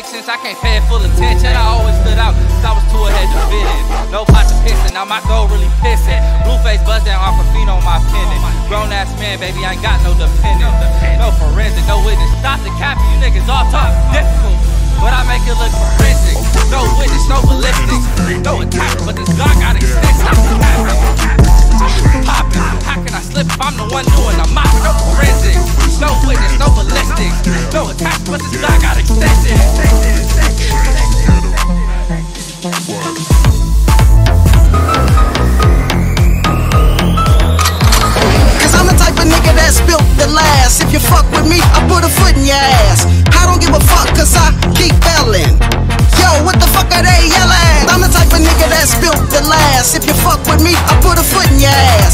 actions, I can't pay it full attention. I always stood out, cause I was too ahead to fit in. No pot to pissing, now my goal really pissing. Blueface buzzing, Aquafina on my pendant. Grown ass man, baby, I ain't got no dependent. Cause I'm the type of nigga that spilt the last. If you fuck with me, I put a foot in your ass. I don't give a fuck cause I keep yelling. Yo, what the fuck are they yelling? I'm the type of nigga that spilt the last. If you fuck with me, I put a foot in your ass.